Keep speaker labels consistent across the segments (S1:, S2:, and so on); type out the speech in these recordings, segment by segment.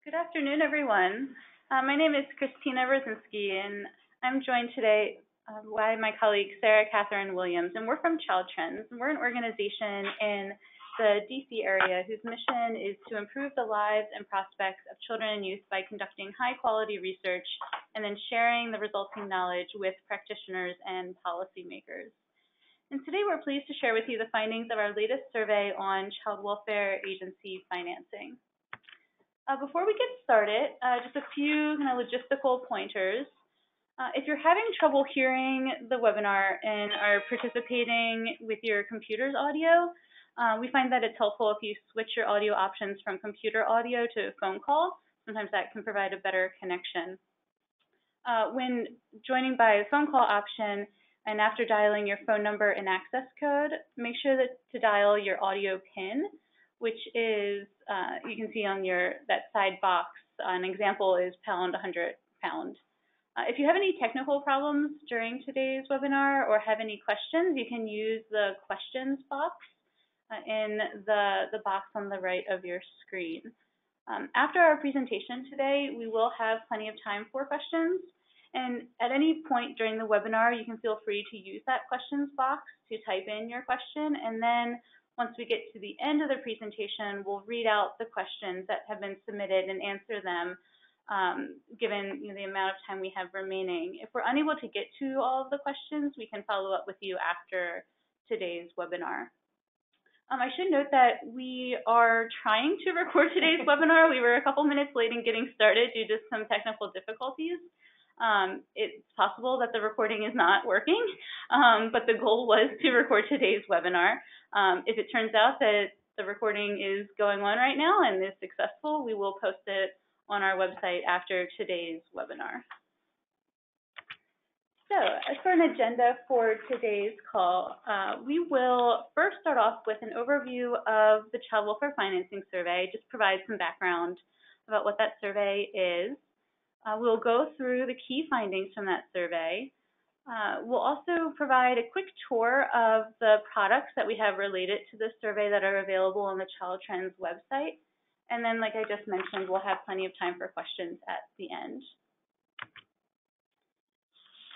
S1: Good afternoon, everyone. Uh, my name is Kristina Rosinsky, and I'm joined today uh, by my colleague Sarah Catherine Williams, and we're from Child Trends. We're an organization in the DC area whose mission is to improve the lives and prospects of children and youth by conducting high quality research and then sharing the resulting knowledge with practitioners and policymakers. And today we're pleased to share with you the findings of our latest survey on child welfare agency financing. Uh, before we get started, uh, just a few kind of logistical pointers. Uh, if you're having trouble hearing the webinar and are participating with your computer's audio, uh, we find that it's helpful if you switch your audio options from computer audio to phone call. Sometimes that can provide a better connection. Uh, when joining by phone call option and after dialing your phone number and access code, make sure that to dial your audio PIN, which is, uh, you can see on your that side box, an example is pound 100 pound. Uh, if you have any technical problems during today's webinar or have any questions, you can use the questions box uh, in the, the box on the right of your screen. Um, after our presentation today, we will have plenty of time for questions. And at any point during the webinar, you can feel free to use that questions box to type in your question. And then once we get to the end of the presentation, we'll read out the questions that have been submitted and answer them um, given you know, the amount of time we have remaining. If we're unable to get to all of the questions, we can follow up with you after today's webinar. Um, I should note that we are trying to record today's webinar. We were a couple minutes late in getting started due to some technical difficulties. Um, it's possible that the recording is not working, um, but the goal was to record today's webinar. Um, if it turns out that the recording is going on right now and is successful, we will post it on our website after today's webinar. So as for an agenda for today's call, uh, we will first start off with an overview of the Child Welfare Financing Survey, just provide some background about what that survey is. Uh, we'll go through the key findings from that survey. Uh, we'll also provide a quick tour of the products that we have related to this survey that are available on the Child Trends website. And then, like I just mentioned, we'll have plenty of time for questions at the end.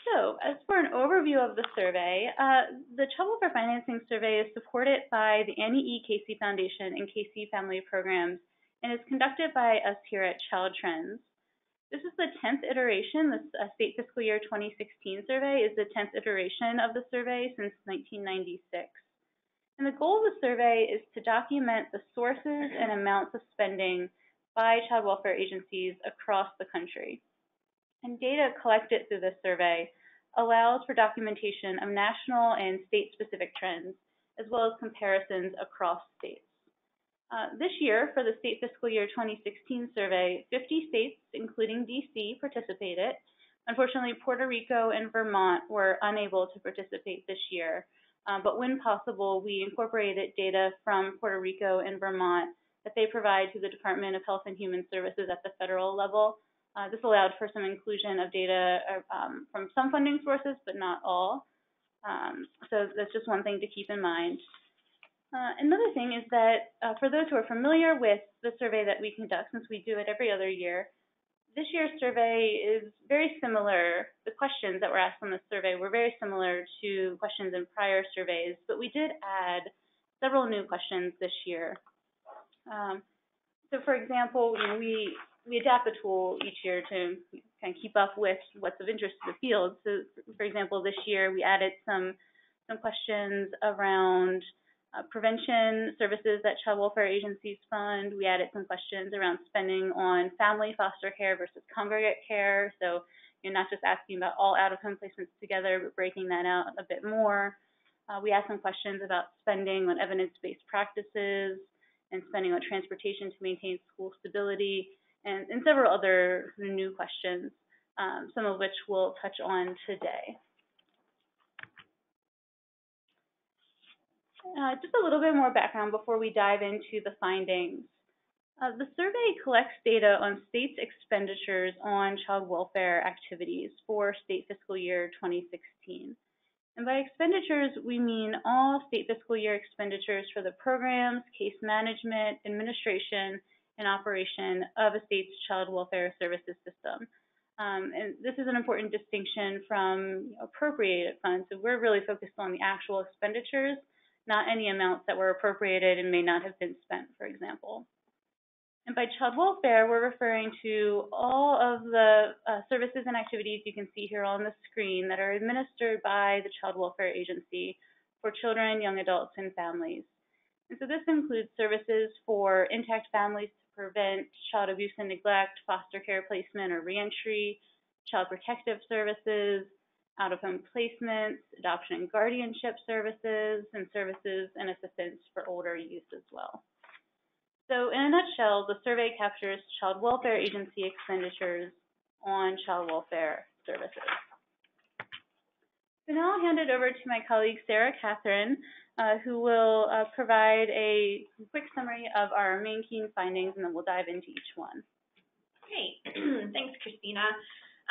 S1: So, as for an overview of the survey, uh, the Child Welfare Financing Survey is supported by the Annie E. Casey Foundation and Casey Family Programs and is conducted by us here at Child Trends. This is the 10th iteration. This uh, State Fiscal Year 2016 survey is the 10th iteration of the survey since 1996. And the goal of the survey is to document the sources and amounts of spending by child welfare agencies across the country and data collected through this survey allows for documentation of national and state-specific trends, as well as comparisons across states. Uh, this year, for the state fiscal year 2016 survey, 50 states, including DC, participated. Unfortunately, Puerto Rico and Vermont were unable to participate this year. Uh, but when possible, we incorporated data from Puerto Rico and Vermont that they provide to the Department of Health and Human Services at the federal level uh, this allowed for some inclusion of data uh, um, from some funding sources, but not all. Um, so that's just one thing to keep in mind. Uh, another thing is that uh, for those who are familiar with the survey that we conduct, since we do it every other year, this year's survey is very similar. The questions that were asked on the survey were very similar to questions in prior surveys, but we did add several new questions this year. Um, so for example, you know, we we adapt the tool each year to kind of keep up with what's of interest to the field. So, for example, this year we added some some questions around uh, prevention services that child welfare agencies fund. We added some questions around spending on family foster care versus congregate care. So you're not just asking about all out-of-home placements together, but breaking that out a bit more. Uh, we asked some questions about spending on evidence-based practices and spending on transportation to maintain school stability and, and several other new questions, um, some of which we'll touch on today. Uh, just a little bit more background before we dive into the findings. Uh, the survey collects data on states' expenditures on child welfare activities for state fiscal year 2016. And by expenditures, we mean all state fiscal year expenditures for the programs, case management, administration, and operation of a state's child welfare services system. Um, and this is an important distinction from appropriated funds. So we're really focused on the actual expenditures, not any amounts that were appropriated and may not have been spent, for example. And by child welfare, we're referring to all of the uh, services and activities you can see here on the screen that are administered by the Child Welfare Agency for children, young adults, and families. And so this includes services for intact families to prevent child abuse and neglect, foster care placement or reentry, child protective services, out-of-home placements, adoption and guardianship services, and services and assistance for older youth as well. So in a nutshell, the survey captures child welfare agency expenditures on child welfare services. So now I'll hand it over to my colleague Sarah Catherine, uh, who will uh, provide a quick summary of our main key findings, and then we'll dive into each one.
S2: Great. Thanks, Kristina.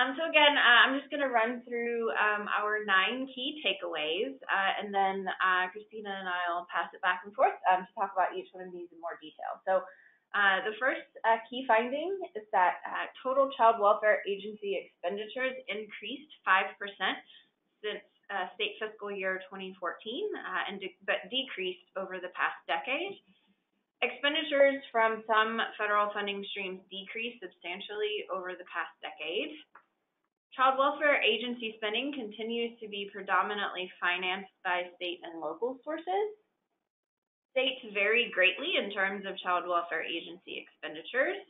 S2: Um, so again, uh, I'm just going to run through um, our nine key takeaways, uh, and then uh, Kristina and I will pass it back and forth um, to talk about each one of these in more detail. So uh, the first uh, key finding is that uh, total child welfare agency expenditures increased 5% since state fiscal year 2014, and de but decreased over the past decade. Expenditures from some federal funding streams decreased substantially over the past decade. Child welfare agency spending continues to be predominantly financed by state and local sources. States vary greatly in terms of child welfare agency expenditures.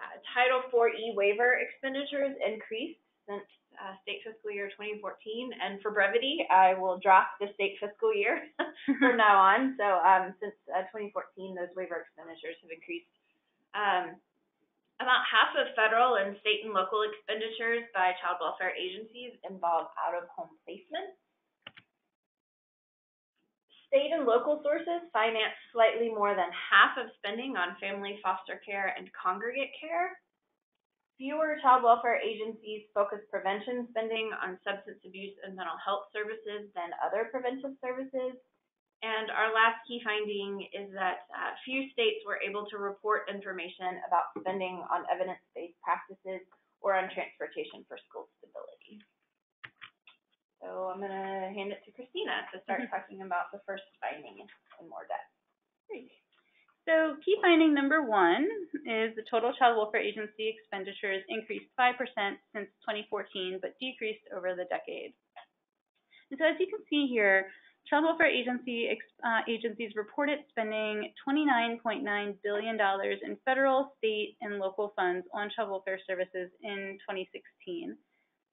S2: Uh, Title IV-E waiver expenditures increased since uh, state fiscal year 2014, and for brevity, I will drop the state fiscal year from now on. So um, since uh, 2014, those waiver expenditures have increased. Um, about half of federal and state and local expenditures by child welfare agencies involve out-of-home placement. State and local sources finance slightly more than half of spending on family foster care and congregate care. Fewer child welfare agencies focus prevention spending on substance abuse and mental health services than other preventive services. And our last key finding is that uh, few states were able to report information about spending on evidence-based practices or on transportation for school stability. So I'm going to hand it to Kristina to start talking about the first finding in more depth.
S1: Great. So key finding number one is the total child welfare agency expenditures increased 5% since 2014, but decreased over the decade. And so as you can see here, Child welfare agency, uh, agencies reported spending $29.9 billion in federal, state, and local funds on child welfare services in 2016.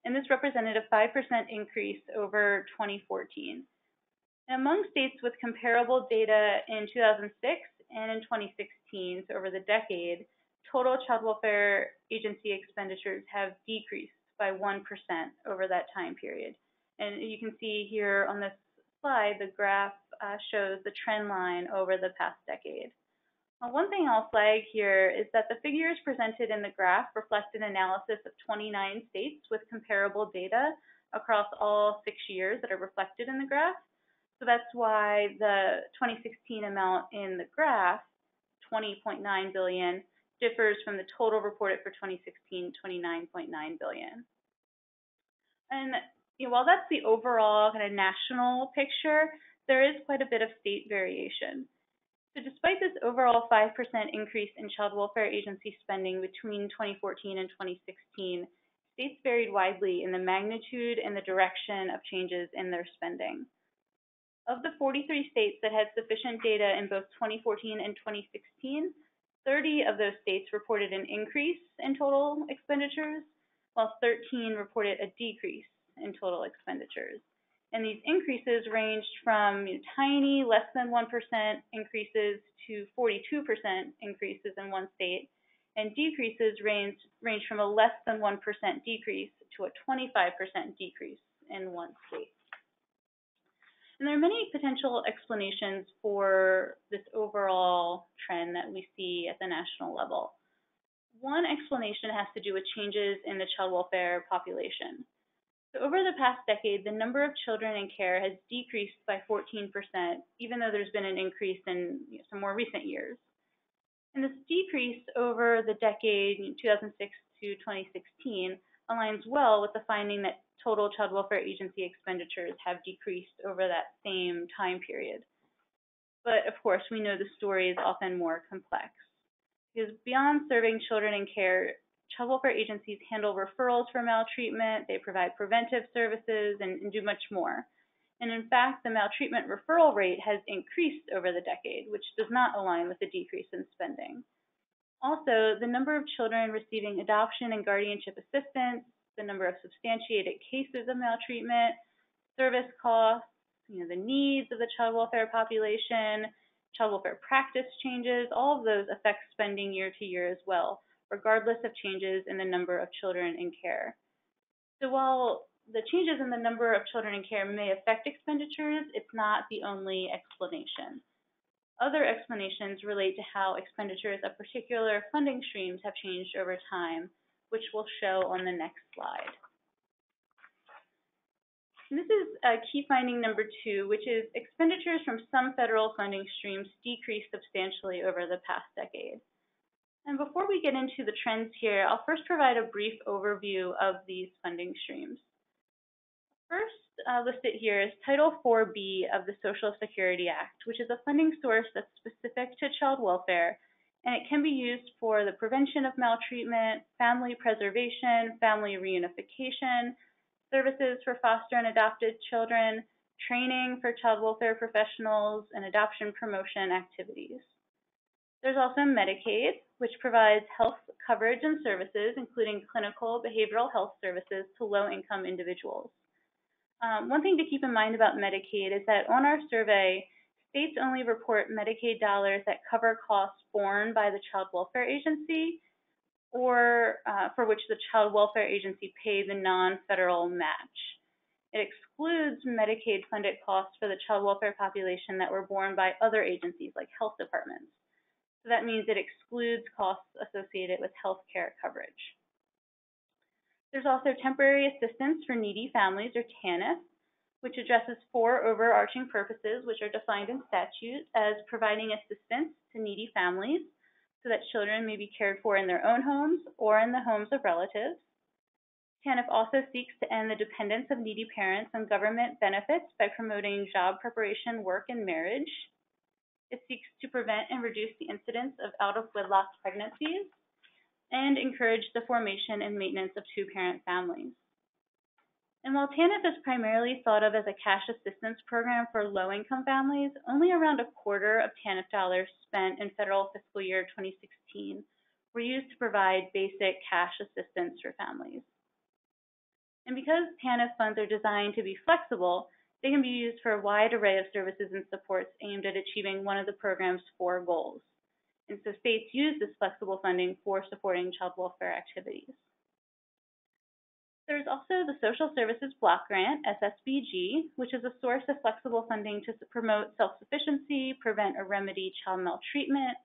S1: And this represented a 5% increase over 2014. And among states with comparable data in 2006 and in 2016, so over the decade, total child welfare agency expenditures have decreased by 1% over that time period. And you can see here on this slide, the graph uh, shows the trend line over the past decade. Now, one thing I'll flag here is that the figures presented in the graph reflect an analysis of 29 states with comparable data across all six years that are reflected in the graph. So that's why the 2016 amount in the graph, 20.9 billion, differs from the total reported for 2016, 29.9 billion. And you know, while that's the overall kind of national picture, there is quite a bit of state variation. So despite this overall 5% increase in child welfare agency spending between 2014 and 2016, states varied widely in the magnitude and the direction of changes in their spending. Of the 43 states that had sufficient data in both 2014 and 2016, 30 of those states reported an increase in total expenditures, while 13 reported a decrease in total expenditures. And these increases ranged from you know, tiny, less than 1% increases to 42% increases in one state, and decreases ranged, range from a less than 1% decrease to a 25% decrease in one state. And there are many potential explanations for this overall trend that we see at the national level. One explanation has to do with changes in the child welfare population. Over the past decade, the number of children in care has decreased by 14%, even though there's been an increase in you know, some more recent years. And And this decrease over the decade 2006 to 2016 aligns well with the finding that total child welfare agency expenditures have decreased over that same time period. But of course, we know the story is often more complex. Because beyond serving children in care, child welfare agencies handle referrals for maltreatment, they provide preventive services, and, and do much more. And in fact, the maltreatment referral rate has increased over the decade, which does not align with the decrease in spending. Also, the number of children receiving adoption and guardianship assistance, the number of substantiated cases of maltreatment, service costs, you know, the needs of the child welfare population, child welfare practice changes, all of those affect spending year to year as well, regardless of changes in the number of children in care. So while the changes in the number of children in care may affect expenditures, it's not the only explanation. Other explanations relate to how expenditures of particular funding streams have changed over time, which we'll show on the next slide. And this is uh, key finding number two, which is expenditures from some federal funding streams decreased substantially over the past decade. And before we get into the trends here, I'll first provide a brief overview of these funding streams. First uh, listed here is Title 4B of the Social Security Act, which is a funding source that's specific to child welfare, and it can be used for the prevention of maltreatment, family preservation, family reunification, services for foster and adopted children, training for child welfare professionals, and adoption promotion activities. There's also Medicaid, which provides health coverage and services, including clinical behavioral health services to low-income individuals. Um, one thing to keep in mind about Medicaid is that on our survey, states only report Medicaid dollars that cover costs borne by the Child Welfare Agency or uh, for which the Child Welfare Agency paid the non-federal match. It excludes Medicaid funded costs for the child welfare population that were borne by other agencies like health departments. So that means it excludes costs associated with health care coverage. There's also temporary assistance for needy families, or TANF, which addresses four overarching purposes, which are defined in statute as providing assistance to needy families so that children may be cared for in their own homes or in the homes of relatives. TANF also seeks to end the dependence of needy parents on government benefits by promoting job preparation, work, and marriage. It seeks to prevent and reduce the incidence of out of wedlock pregnancies and encourage the formation and maintenance of two-parent families. And while TANF is primarily thought of as a cash assistance program for low-income families, only around a quarter of TANF dollars spent in federal fiscal year 2016 were used to provide basic cash assistance for families. And because TANF funds are designed to be flexible, they can be used for a wide array of services and supports aimed at achieving one of the program's four goals. And so states use this flexible funding for supporting child welfare activities. There's also the Social Services Block Grant, SSBG, which is a source of flexible funding to promote self-sufficiency, prevent or remedy child maltreatment,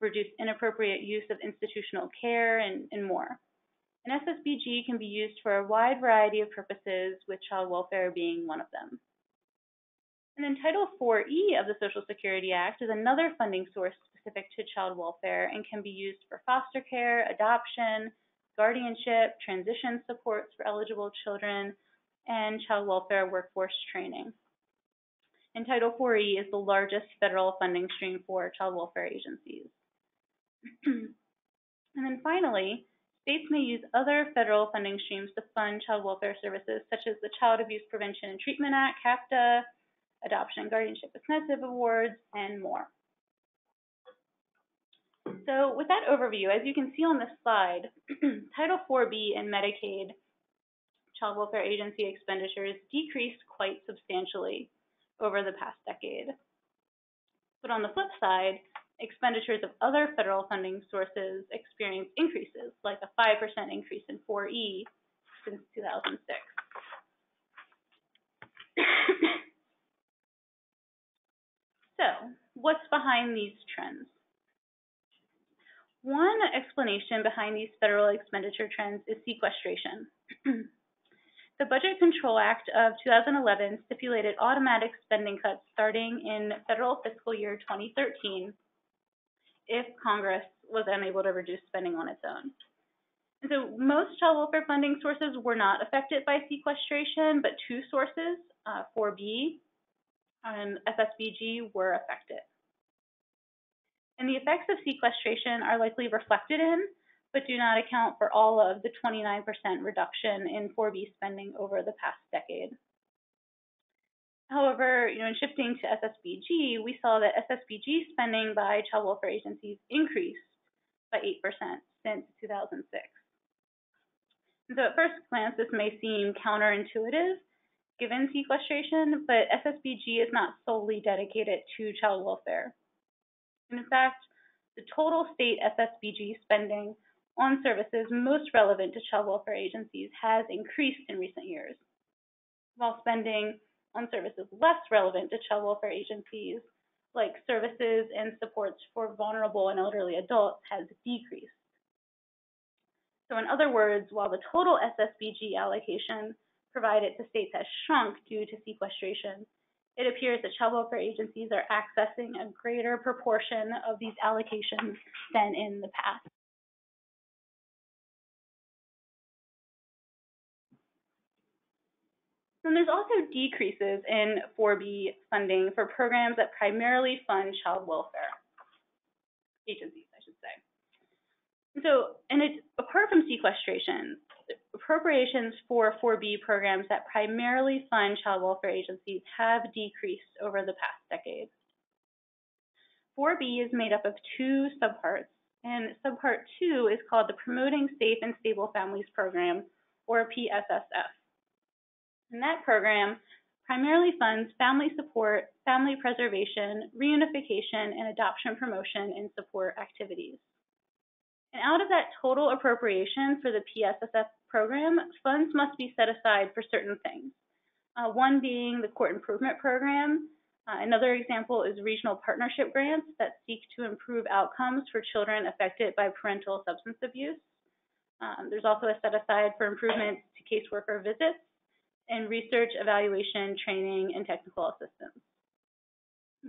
S1: reduce inappropriate use of institutional care, and, and more. And SSBG can be used for a wide variety of purposes, with child welfare being one of them. And then Title 4E of the Social Security Act is another funding source specific to child welfare and can be used for foster care, adoption, guardianship, transition supports for eligible children, and child welfare workforce training. And Title 4E is the largest federal funding stream for child welfare agencies. and then finally, states may use other federal funding streams to fund child welfare services, such as the Child Abuse Prevention and Treatment Act, CAPTA, Adoption and Guardianship Incentive Awards, and more. So with that overview, as you can see on this slide, Title 4B and Medicaid Child Welfare Agency expenditures decreased quite substantially over the past decade. But on the flip side, expenditures of other federal funding sources experienced increases, like a 5% increase in 4E since 2006. So, what's behind these trends? One explanation behind these federal expenditure trends is sequestration. the Budget Control Act of 2011 stipulated automatic spending cuts starting in federal fiscal year 2013 if Congress was unable to reduce spending on its own. And so most child welfare funding sources were not affected by sequestration, but two sources, uh, 4B and SSBG, were affected. And the effects of sequestration are likely reflected in, but do not account for all of the 29% reduction in 4B spending over the past decade. However, you know, in shifting to SSBG, we saw that SSBG spending by child welfare agencies increased by 8% since 2006. And so at first glance, this may seem counterintuitive given sequestration, but SSBG is not solely dedicated to child welfare. In fact, the total state SSBG spending on services most relevant to child welfare agencies has increased in recent years, while spending on services less relevant to child welfare agencies, like services and supports for vulnerable and elderly adults, has decreased. So in other words, while the total SSBG allocation provided to states has shrunk due to sequestration, it appears that child welfare agencies are accessing a greater proportion of these allocations than in the past. And there's also decreases in 4B funding for programs that primarily fund child welfare agencies, I should say. So, and it, apart from sequestration, appropriations for 4B programs that primarily fund child welfare agencies have decreased over the past decade. 4B is made up of two subparts, and subpart 2 is called the Promoting Safe and Stable Families Program, or PSSF. And that program primarily funds family support, family preservation, reunification, and adoption promotion and support activities. And out of that total appropriation for the PSSF program, funds must be set aside for certain things. Uh, one being the court improvement program. Uh, another example is regional partnership grants that seek to improve outcomes for children affected by parental substance abuse. Um, there's also a set aside for improvements to caseworker visits and research, evaluation, training, and technical assistance.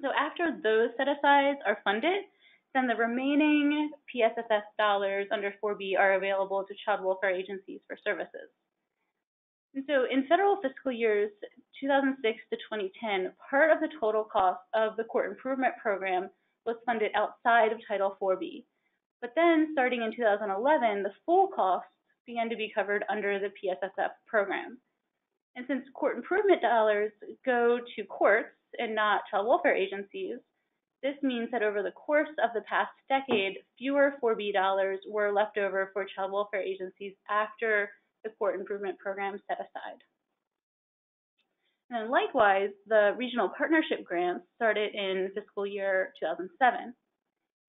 S1: So after those set-asides are funded, then the remaining PSSF dollars under 4B are available to child welfare agencies for services. And so in federal fiscal years 2006 to 2010, part of the total cost of the court improvement program was funded outside of Title 4B. But then starting in 2011, the full cost began to be covered under the PSSF program. And since court improvement dollars go to courts and not child welfare agencies, this means that over the course of the past decade, fewer 4B dollars were left over for child welfare agencies after the court improvement program set aside. And likewise, the regional partnership grants started in fiscal year 2007.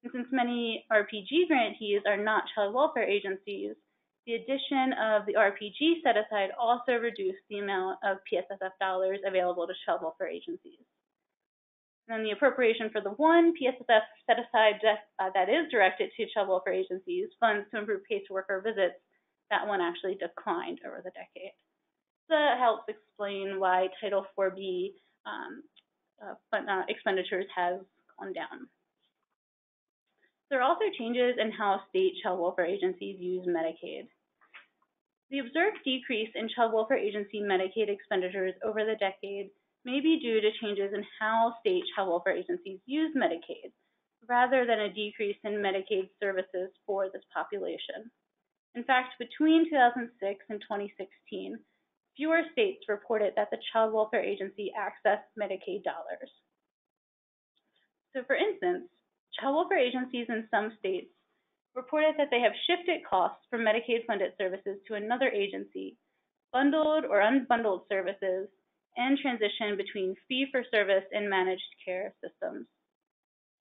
S1: And since many RPG grantees are not child welfare agencies, the addition of the RPG set aside also reduced the amount of PSSF dollars available to child welfare agencies. And then the appropriation for the one PSSF set aside uh, that is directed to child welfare agencies, funds to improve caseworker visits, that one actually declined over the decade. That helps explain why Title 4B um, uh, uh, expenditures have gone down. There are also changes in how state child welfare agencies use Medicaid. The observed decrease in child welfare agency Medicaid expenditures over the decade may be due to changes in how state child welfare agencies use Medicaid, rather than a decrease in Medicaid services for this population. In fact, between 2006 and 2016, fewer states reported that the child welfare agency accessed Medicaid dollars. So for instance, child welfare agencies in some states reported that they have shifted costs from Medicaid-funded services to another agency, bundled or unbundled services, and transition between fee-for-service and managed care systems.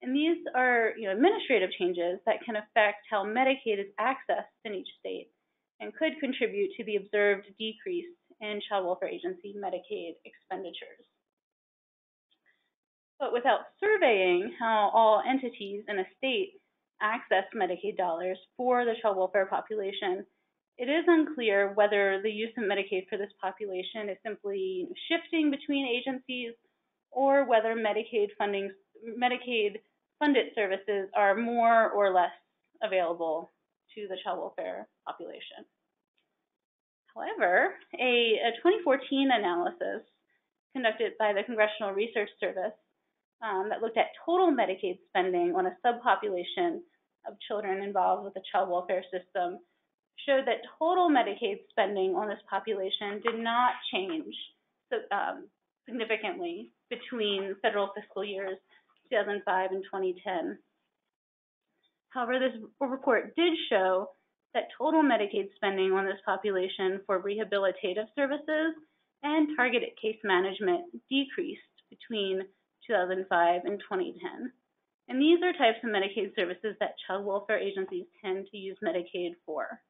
S1: And these are you know, administrative changes that can affect how Medicaid is accessed in each state and could contribute to the observed decrease in child welfare agency Medicaid expenditures. But without surveying how all entities in a state access Medicaid dollars for the child welfare population, it is unclear whether the use of Medicaid for this population is simply shifting between agencies or whether Medicaid funding, Medicaid funded services are more or less available to the child welfare population. However, a, a 2014 analysis conducted by the Congressional Research Service um, that looked at total Medicaid spending on a subpopulation of children involved with the child welfare system showed that total Medicaid spending on this population did not change um, significantly between federal fiscal years 2005 and 2010. However, this report did show that total Medicaid spending on this population for rehabilitative services and targeted case management decreased between 2005 and 2010. And these are types of Medicaid services that child welfare agencies tend to use Medicaid for.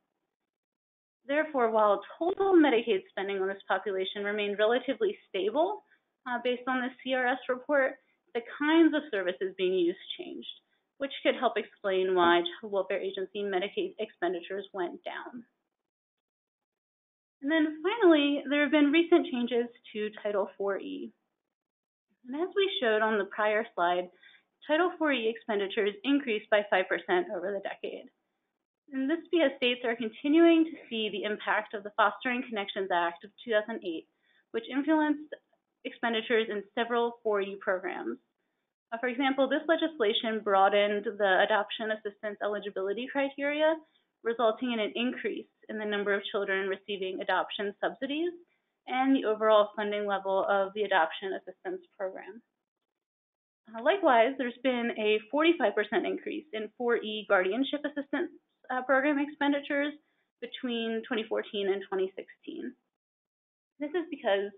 S1: Therefore, while total Medicaid spending on this population remained relatively stable uh, based on the CRS report, the kinds of services being used changed, which could help explain why welfare agency Medicaid expenditures went down. And then finally, there have been recent changes to Title IV-E. And as we showed on the prior slide, Title IV-E expenditures increased by 5% over the decade. This because states are continuing to see the impact of the Fostering Connections Act of 2008, which influenced expenditures in several 4E programs. Uh, for example, this legislation broadened the adoption assistance eligibility criteria, resulting in an increase in the number of children receiving adoption subsidies and the overall funding level of the adoption assistance program. Uh, likewise, there's been a 45% increase in 4E guardianship assistance uh, program expenditures between 2014 and 2016. This is because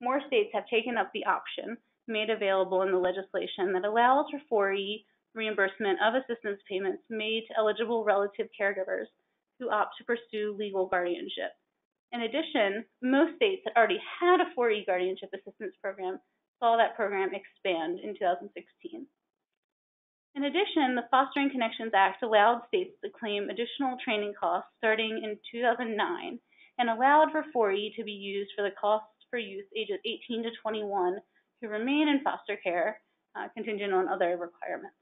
S1: more states have taken up the option made available in the legislation that allows for 4E reimbursement of assistance payments made to eligible relative caregivers who opt to pursue legal guardianship. In addition, most states that already had a 4E guardianship assistance program saw that program expand in 2016. In addition, the Fostering Connections Act allowed states to claim additional training costs starting in 2009 and allowed for 4E to be used for the costs for youth ages 18 to 21 who remain in foster care, uh, contingent on other requirements.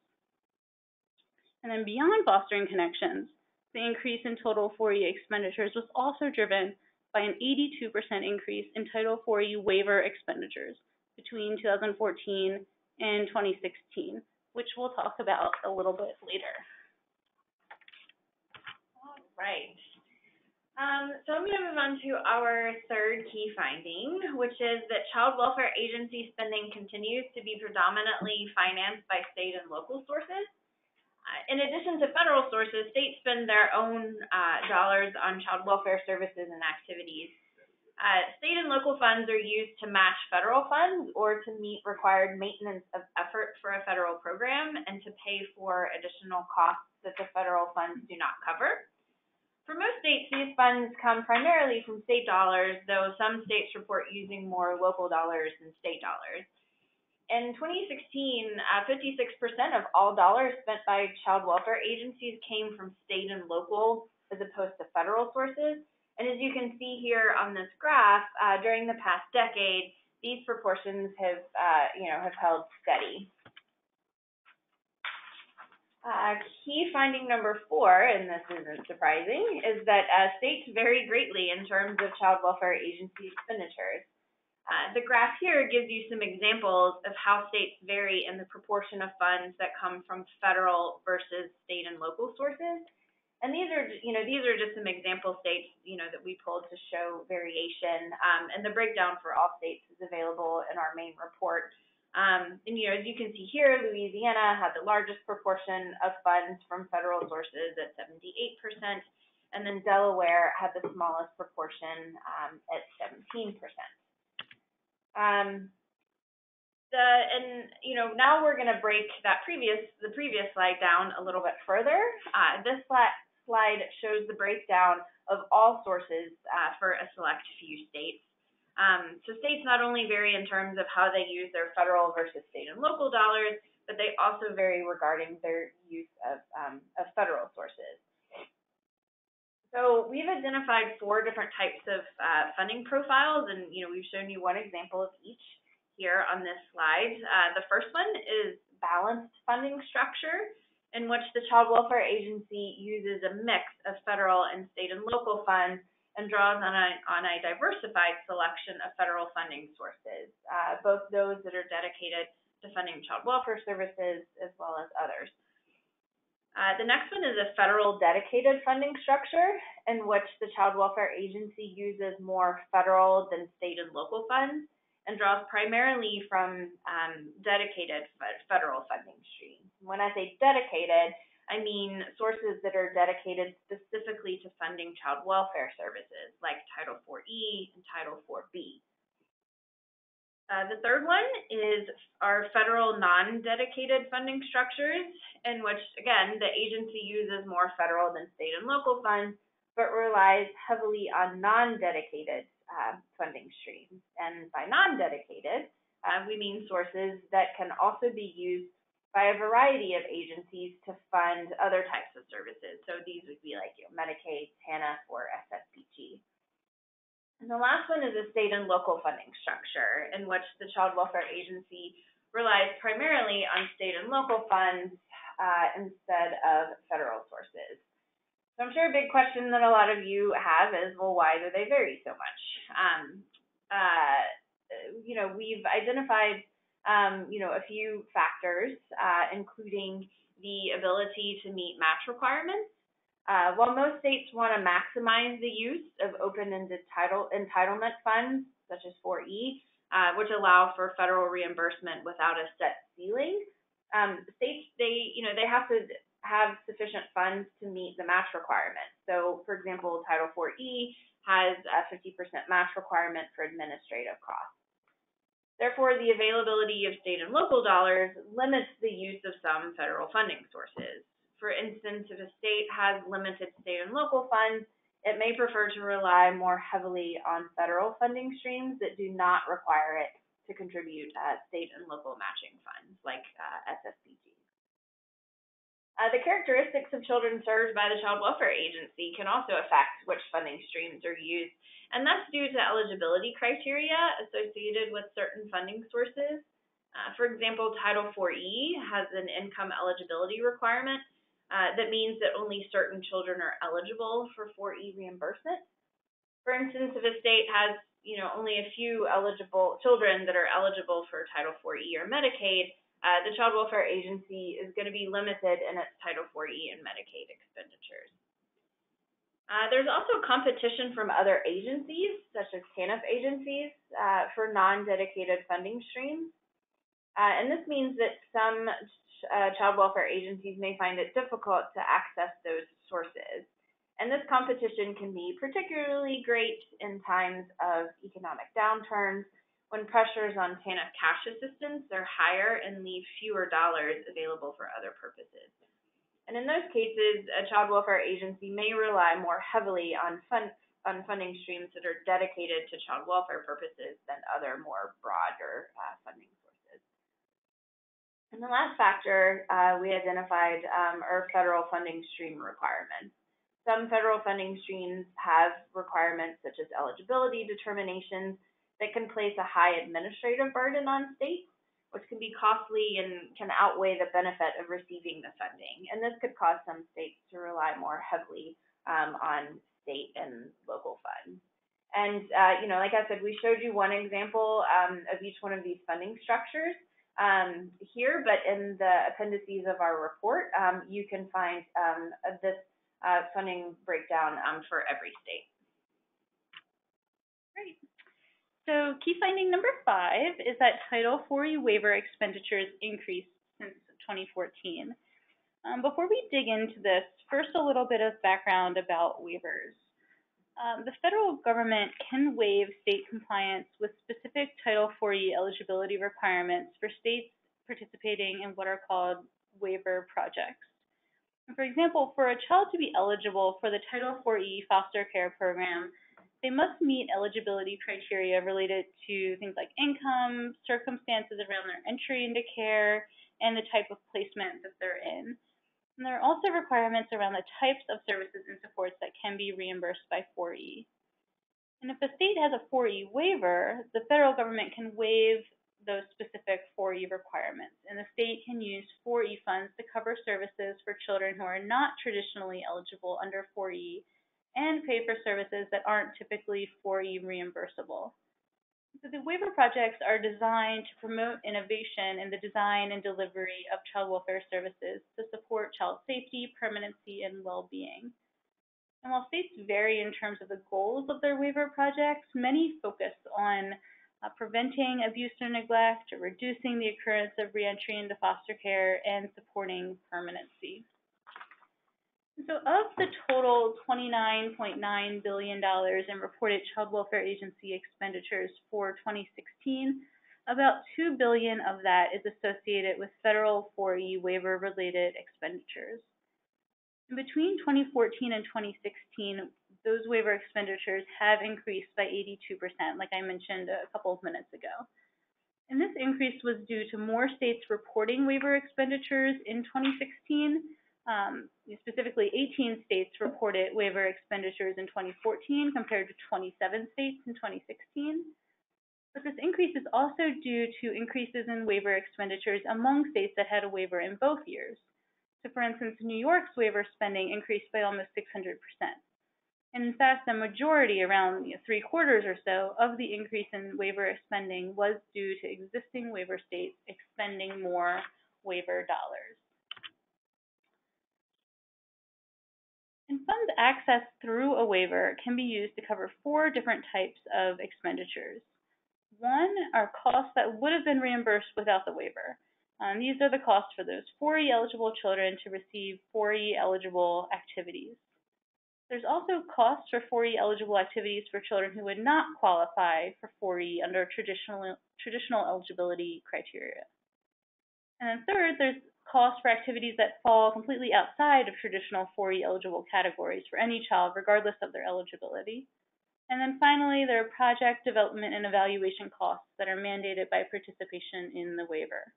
S1: And then beyond fostering connections, the increase in total 4E expenditures was also driven by an 82% increase in Title 4E waiver expenditures between 2014 and 2016, which we'll talk about a little bit later.
S2: All right. Um, so I'm going to move on to our third key finding, which is that child welfare agency spending continues to be predominantly financed by state and local sources. Uh, in addition to federal sources, states spend their own uh, dollars on child welfare services and activities. Uh, state and local funds are used to match federal funds or to meet required maintenance of effort for a federal program and to pay for additional costs that the federal funds do not cover. For most states, these funds come primarily from state dollars, though some states report using more local dollars than state dollars. In 2016, uh, 56% of all dollars spent by child welfare agencies came from state and local as opposed to federal sources. And as you can see here on this graph, uh, during the past decade, these proportions have, uh, you know, have held steady. Uh, key finding number four, and this isn't surprising, is that uh, states vary greatly in terms of child welfare agency expenditures. Uh, the graph here gives you some examples of how states vary in the proportion of funds that come from federal versus state and local sources. And these are, you know, these are just some example states, you know, that we pulled to show variation. Um, and the breakdown for all states is available in our main report. Um, and, you know, as you can see here, Louisiana had the largest proportion of funds from federal sources at 78%, and then Delaware had the smallest proportion um, at 17%. Um, the, and you know now we're going to break that previous the previous slide down a little bit further. Uh, this slide slide shows the breakdown of all sources uh, for a select few states. Um, so states not only vary in terms of how they use their federal versus state and local dollars, but they also vary regarding their use of, um, of federal sources. So we've identified four different types of uh, funding profiles, and you know we've shown you one example of each here on this slide. Uh, the first one is balanced funding structure. In which the Child Welfare Agency uses a mix of federal and state and local funds and draws on a, on a diversified selection of federal funding sources, uh, both those that are dedicated to funding child welfare services as well as others. Uh, the next one is a federal dedicated funding structure in which the Child Welfare Agency uses more federal than state and local funds and draws primarily from um, dedicated federal funding streams. When I say dedicated, I mean sources that are dedicated specifically to funding child welfare services like Title IV-E and Title IV-B. Uh, the third one is our federal non-dedicated funding structures, in which, again, the agency uses more federal than state and local funds, but relies heavily on non-dedicated uh, funding streams. And by non-dedicated, uh, we mean sources that can also be used by a variety of agencies to fund other types of services. So these would be like you know, Medicaid, TANF, or SSBG. And the last one is a state and local funding structure in which the Child Welfare Agency relies primarily on state and local funds uh, instead of federal sources. So I'm sure a big question that a lot of you have is, well, why do they vary so much? Um, uh, you know, we've identified, um, you know, a few factors, uh, including the ability to meet match requirements, uh, while most states want to maximize the use of open-ended title entitlement funds, such as 4E, uh, which allow for federal reimbursement without a set ceiling, um, states they you know they have to have sufficient funds to meet the match requirement. So, for example, Title 4E has a 50% match requirement for administrative costs. Therefore, the availability of state and local dollars limits the use of some federal funding sources. For instance, if a state has limited state and local funds, it may prefer to rely more heavily on federal funding streams that do not require it to contribute uh, state and local matching funds like uh, SSBG. Uh, the characteristics of children served by the Child Welfare Agency can also affect which funding streams are used, and that's due to eligibility criteria associated with certain funding sources. Uh, for example, Title IV-E has an income eligibility requirement uh, that means that only certain children are eligible for 4E reimbursement. For instance, if a state has, you know, only a few eligible children that are eligible for Title IV-E or Medicaid, uh, the Child Welfare Agency is going to be limited in its Title IV-E and Medicaid expenditures. Uh, there's also competition from other agencies, such as TANF agencies, uh, for non-dedicated funding streams. Uh, and this means that some uh, child welfare agencies may find it difficult to access those sources. And this competition can be particularly great in times of economic downturns when pressures on TANF cash assistance are higher and leave fewer dollars available for other purposes. And in those cases, a child welfare agency may rely more heavily on, on funding streams that are dedicated to child welfare purposes than other more broader uh, funding sources. and the last factor uh, we identified um, are federal funding stream requirements. Some federal funding streams have requirements such as eligibility determinations that can place a high administrative burden on states, which can be costly and can outweigh the benefit of receiving the funding. And this could cause some states to rely more heavily um, on state and local funds. And, uh, you know, like I said, we showed you one example um, of each one of these funding structures um, here, but in the appendices of our report, um, you can find um, this uh, funding breakdown um, for every state.
S1: Great. So key finding number five is that Title IV waiver expenditures increased since 2014. Um, before we dig into this, first a little bit of background about waivers. Um, the federal government can waive state compliance with specific Title IV eligibility requirements for states participating in what are called waiver projects. For example, for a child to be eligible for the Title IV foster care program, they must meet eligibility criteria related to things like income, circumstances around their entry into care, and the type of placement that they're in. And there are also requirements around the types of services and supports that can be reimbursed by 4E. And if a state has a 4E waiver, the federal government can waive those specific 4E requirements. And the state can use 4E funds to cover services for children who are not traditionally eligible under 4E and pay for services that aren't typically 4E reimbursable. So the waiver projects are designed to promote innovation in the design and delivery of child welfare services to support child safety, permanency, and well-being. And while states vary in terms of the goals of their waiver projects, many focus on uh, preventing abuse or neglect, reducing the occurrence of reentry into foster care, and supporting permanency. So of the total $29.9 billion in reported child welfare agency expenditures for 2016, about 2 billion of that is associated with federal 4E waiver related expenditures. Between 2014 and 2016, those waiver expenditures have increased by 82%, like I mentioned a couple of minutes ago. And this increase was due to more states reporting waiver expenditures in 2016. Um, specifically, 18 states reported waiver expenditures in 2014 compared to 27 states in 2016. But this increase is also due to increases in waiver expenditures among states that had a waiver in both years. So for instance, New York's waiver spending increased by almost 600%. And in fact, the majority, around you know, three quarters or so, of the increase in waiver spending was due to existing waiver states expending more waiver dollars. And funds accessed through a waiver can be used to cover four different types of expenditures. One are costs that would have been reimbursed without the waiver. Um, these are the costs for those 4E eligible children to receive 4E eligible activities. There's also costs for 4E eligible activities for children who would not qualify for 4E under traditional, traditional eligibility criteria. And then third, there's costs for activities that fall completely outside of traditional 4E eligible categories for any child, regardless of their eligibility. And then finally, there are project development and evaluation costs that are mandated by participation in the waiver.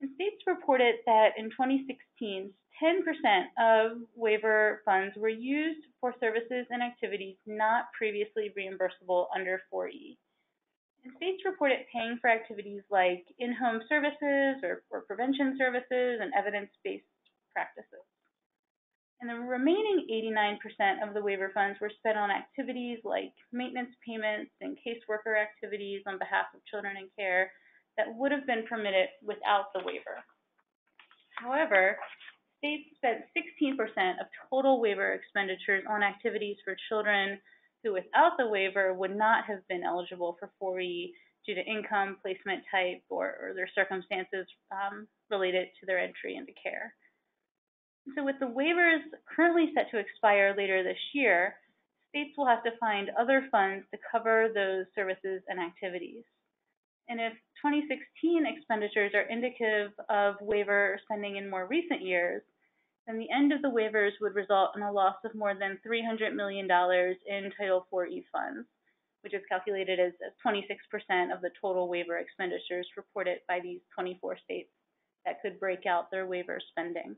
S1: And states reported that in 2016, 10% of waiver funds were used for services and activities not previously reimbursable under 4E. And states reported paying for activities like in-home services or, or prevention services and evidence-based practices. And the remaining 89% of the waiver funds were spent on activities like maintenance payments and caseworker activities on behalf of children in care that would have been permitted without the waiver. However, states spent 16% of total waiver expenditures on activities for children who, without the waiver, would not have been eligible for 4E due to income, placement type, or, or their circumstances um, related to their entry into care. So with the waivers currently set to expire later this year, states will have to find other funds to cover those services and activities. And if 2016 expenditures are indicative of waiver spending in more recent years, then the end of the waivers would result in a loss of more than $300 million in Title IV-E funds, which is calculated as 26% of the total waiver expenditures reported by these 24 states that could break out their waiver spending.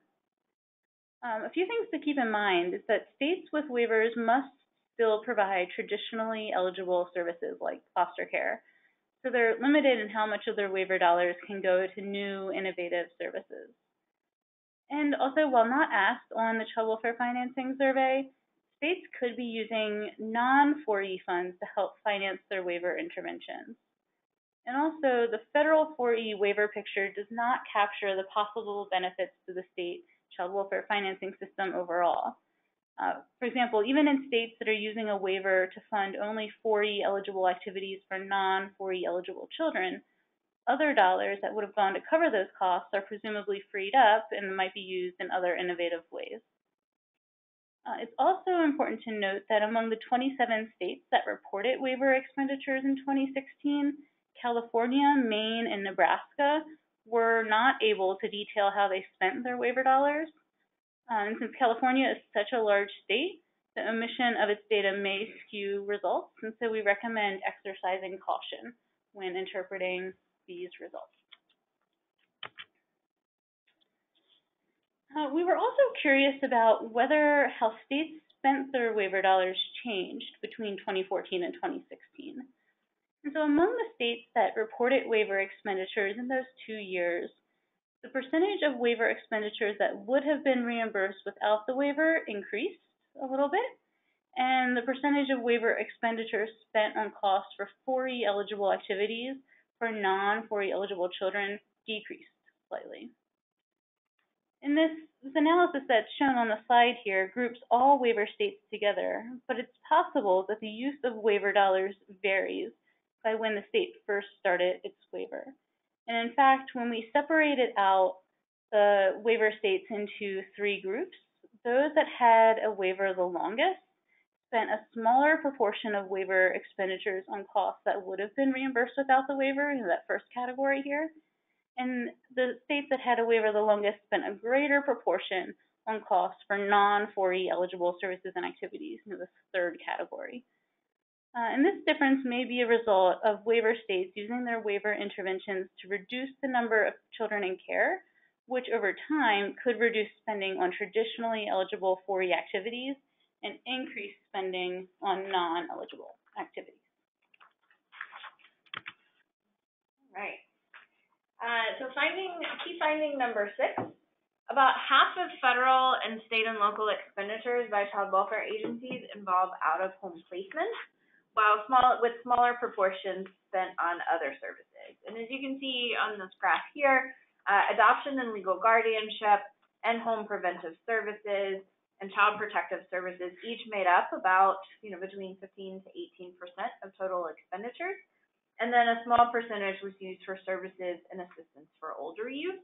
S1: Um, a few things to keep in mind is that states with waivers must still provide traditionally eligible services like foster care, so they're limited in how much of their waiver dollars can go to new innovative services. And also, while not asked on the Child Welfare Financing Survey, states could be using non-4E funds to help finance their waiver interventions. And also, the federal 4E waiver picture does not capture the possible benefits to the state child welfare financing system overall. Uh, for example, even in states that are using a waiver to fund only 4E eligible activities for non 4E eligible children, other dollars that would have gone to cover those costs are presumably freed up and might be used in other innovative ways. Uh, it's also important to note that among the 27 states that reported waiver expenditures in 2016, California, Maine, and Nebraska were not able to detail how they spent their waiver dollars. Um, since California is such a large state, the omission of its data may skew results, and so we recommend exercising caution when interpreting these results. Uh, we were also curious about whether how states spent their waiver dollars changed between 2014 and 2016. And so among the states that reported waiver expenditures in those two years, the percentage of waiver expenditures that would have been reimbursed without the waiver increased a little bit, and the percentage of waiver expenditures spent on costs for 4E eligible activities for non-4E eligible children decreased slightly. In this, this analysis that's shown on the slide here groups all waiver states together, but it's possible that the use of waiver dollars varies by when the state first started its waiver. And in fact, when we separated out the waiver states into three groups, those that had a waiver the longest spent a smaller proportion of waiver expenditures on costs that would have been reimbursed without the waiver in that first category here. And the states that had a waiver the longest spent a greater proportion on costs for non-4E eligible services and activities in the third category. Uh, and this difference may be a result of waiver states using their waiver interventions to reduce the number of children in care, which over time could reduce spending on traditionally eligible 4E activities and increase spending on non-eligible activities.
S2: Right. Uh, so finding, key finding number six, about half of federal and state and local expenditures by child welfare agencies involve out-of-home placement, while small, with smaller proportions spent on other services. And as you can see on this graph here, uh, adoption and legal guardianship and home preventive services and child protective services each made up about, you know, between 15 to 18% of total expenditures and then a small percentage was used for services and assistance for older youth.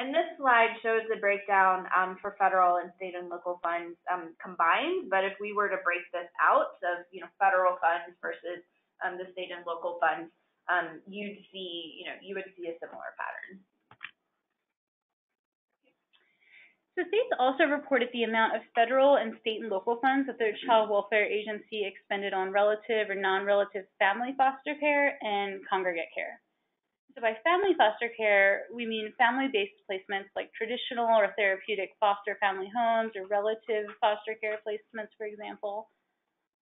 S2: And this slide shows the breakdown um, for federal and state and local funds um, combined. But if we were to break this out of you know federal funds versus um, the state and local funds, um, you'd see you know you would see a similar pattern.
S1: So states also reported the amount of federal and state and local funds that their child welfare agency expended on relative or non-relative family foster care and congregate care. So by family foster care, we mean family-based placements like traditional or therapeutic foster family homes or relative foster care placements, for example.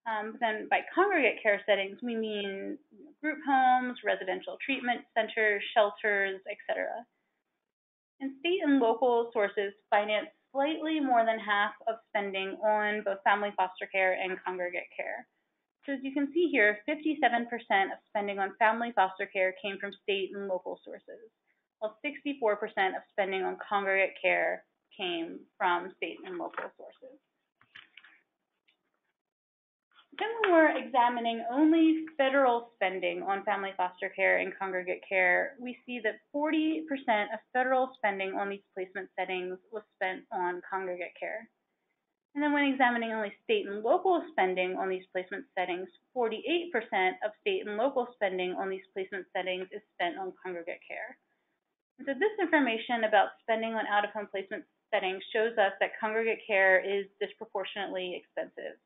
S1: Um, then by congregate care settings, we mean group homes, residential treatment centers, shelters, etc and state and local sources finance slightly more than half of spending on both family foster care and congregate care. So as you can see here, 57% of spending on family foster care came from state and local sources, while 64% of spending on congregate care came from state and local sources. Then when we're examining only federal spending on family foster care and congregate care, we see that 40% of federal spending on these placement settings was spent on congregate care. And then when examining only state and local spending on these placement settings, 48% of state and local spending on these placement settings is spent on congregate care. And so this information about spending on out-of-home placement settings shows us that congregate care is disproportionately expensive.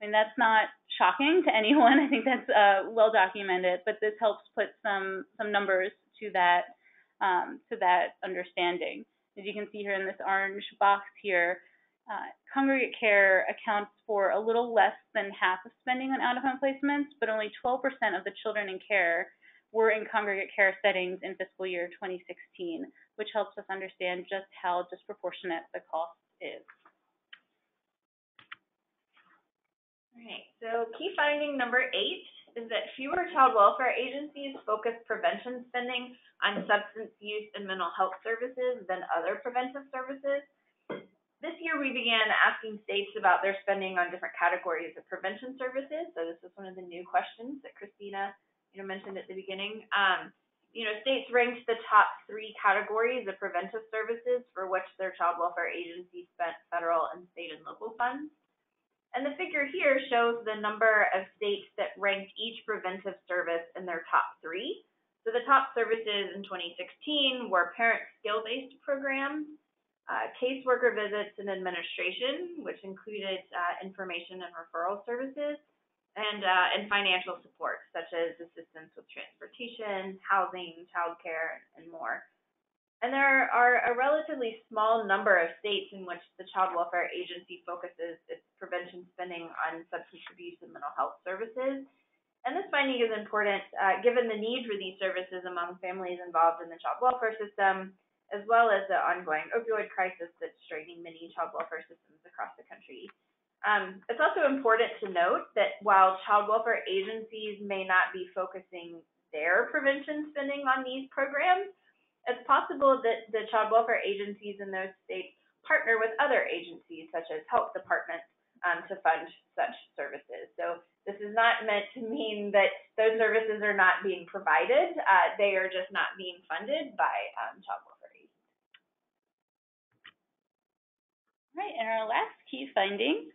S1: I mean, that's not shocking to anyone. I think that's uh, well documented, but this helps put some some numbers to that um, to that understanding. As you can see here in this orange box here, uh, congregate care accounts for a little less than half of spending on out-of-home placements, but only 12% of the children in care were in congregate care settings in fiscal year 2016, which helps us understand just how disproportionate the cost is.
S2: Right. So key finding number eight is that fewer child welfare agencies focus prevention spending on substance use and mental health services than other preventive services. This year we began asking states about their spending on different categories of prevention services. So this is one of the new questions that Kristina, you know, mentioned at the beginning. Um, you know, states ranked the top three categories of preventive services for which their child welfare agencies spent federal and state and local funds. And the figure here shows the number of states that ranked each preventive service in their top three. So the top services in 2016 were parent skill-based programs, uh, caseworker visits and administration, which included uh, information and referral services, and, uh, and financial support, such as assistance with transportation, housing, childcare, and more. And there are a relatively small number of states in which the Child Welfare Agency focuses its prevention spending on substance abuse and mental health services. And this finding is important uh, given the need for these services among families involved in the child welfare system, as well as the ongoing opioid crisis that's straining many child welfare systems across the country. Um, it's also important to note that while child welfare agencies may not be focusing their prevention spending on these programs, it's possible that the child welfare agencies in those states partner with other agencies such as health departments um, to fund such services. So this is not meant to mean that those services are not being provided. Uh, they are just not being funded by um, child welfare agencies.
S1: Right, and our last key finding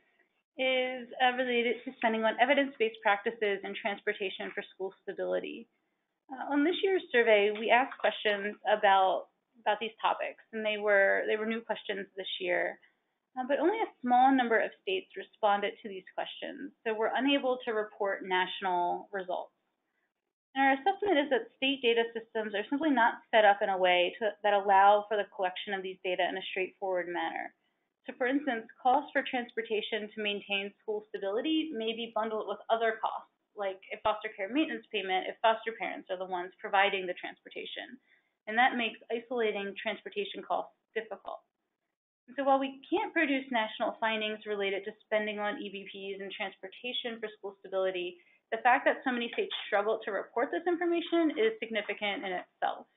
S1: is uh, related to spending on evidence-based practices and transportation for school stability. Uh, on this year's survey, we asked questions about about these topics, and they were they were new questions this year. Uh, but only a small number of states responded to these questions, so we're unable to report national results. And our assessment is that state data systems are simply not set up in a way to, that allow for the collection of these data in a straightforward manner. So for instance, costs for transportation to maintain school stability may be bundled with other costs, like a foster care maintenance payment if foster parents are the ones providing the transportation. And that makes isolating transportation costs difficult. So while we can't produce national findings related to spending on EBPs and transportation for school stability, the fact that so many states struggle to report this information is significant in itself.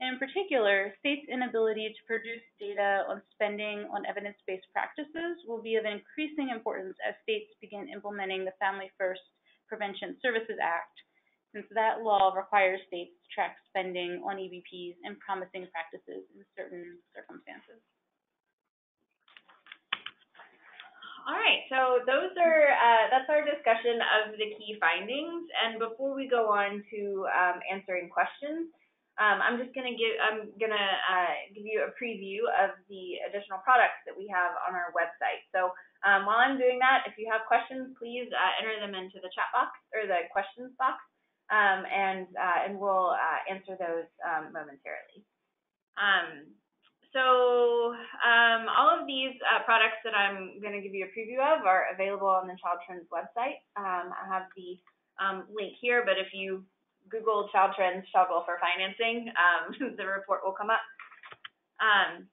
S1: And in particular, states' inability to produce data on spending on evidence-based practices will be of increasing importance as states begin implementing the Family First Prevention Services Act, since that law requires states to track spending on EBPs and promising practices in certain circumstances.
S2: All right, so those are uh, that's our discussion of the key findings. And before we go on to um, answering questions, um, I'm just gonna give I'm gonna uh, give you a preview of the additional products that we have on our website. So um, while I'm doing that, if you have questions, please uh, enter them into the chat box or the questions box, um, and uh, and we'll uh, answer those um, momentarily. Um, so um, all of these uh, products that I'm going to give you a preview of are available on the Child Trends website. I have the link here, but if you Google Child Trends Child for Financing, um, the report will come up. Um,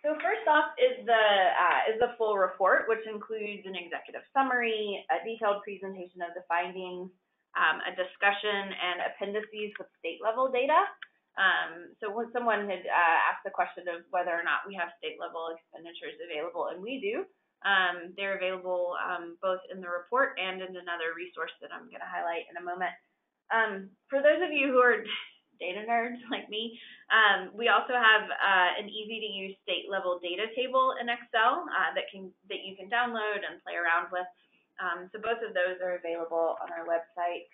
S2: so first off is the uh, is the full report, which includes an executive summary, a detailed presentation of the findings, um, a discussion, and appendices with state level data. Um, so when someone had uh, asked the question of whether or not we have state level expenditures available, and we do, um, they're available um, both in the report and in another resource that I'm going to highlight in a moment. Um, for those of you who are data nerds like me, um, we also have uh, an easy to use state level data table in Excel uh, that can that you can download and play around with. Um, so both of those are available on our website.